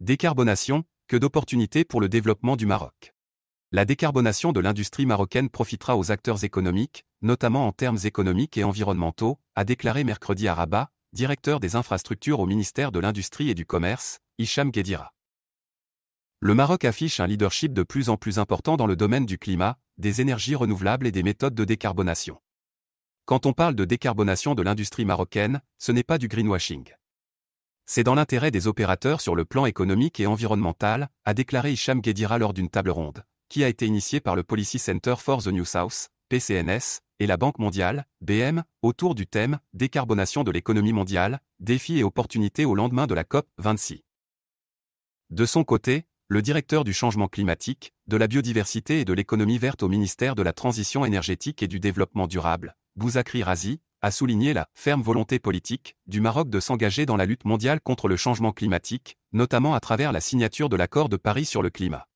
Décarbonation, que d'opportunités pour le développement du Maroc. La décarbonation de l'industrie marocaine profitera aux acteurs économiques, notamment en termes économiques et environnementaux, a déclaré mercredi à Rabat, directeur des infrastructures au ministère de l'Industrie et du Commerce, Hicham Guedira. Le Maroc affiche un leadership de plus en plus important dans le domaine du climat, des énergies renouvelables et des méthodes de décarbonation. Quand on parle de décarbonation de l'industrie marocaine, ce n'est pas du greenwashing. C'est dans l'intérêt des opérateurs sur le plan économique et environnemental, a déclaré Hicham Guedira lors d'une table ronde, qui a été initiée par le Policy Center for the New South, PCNS, et la Banque mondiale, BM, autour du thème Décarbonation de l'économie mondiale, défis et opportunités au lendemain de la COP 26. De son côté, le directeur du changement climatique, de la biodiversité et de l'économie verte au ministère de la Transition énergétique et du développement durable, Bouzakri Razi, a souligné la ferme volonté politique du Maroc de s'engager dans la lutte mondiale contre le changement climatique, notamment à travers la signature de l'accord de Paris sur le climat.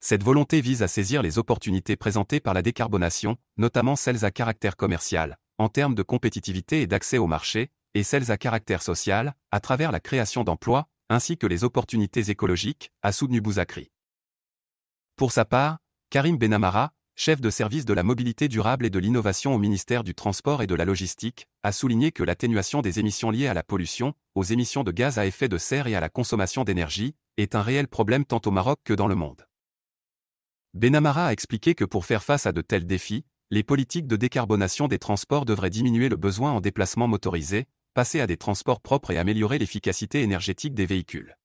Cette volonté vise à saisir les opportunités présentées par la décarbonation, notamment celles à caractère commercial, en termes de compétitivité et d'accès au marché, et celles à caractère social, à travers la création d'emplois, ainsi que les opportunités écologiques, a soutenu Bouzakri. Pour sa part, Karim Benamara, chef de service de la mobilité durable et de l'innovation au ministère du Transport et de la Logistique, a souligné que l'atténuation des émissions liées à la pollution, aux émissions de gaz à effet de serre et à la consommation d'énergie, est un réel problème tant au Maroc que dans le monde. Benamara a expliqué que pour faire face à de tels défis, les politiques de décarbonation des transports devraient diminuer le besoin en déplacements motorisés, passer à des transports propres et améliorer l'efficacité énergétique des véhicules.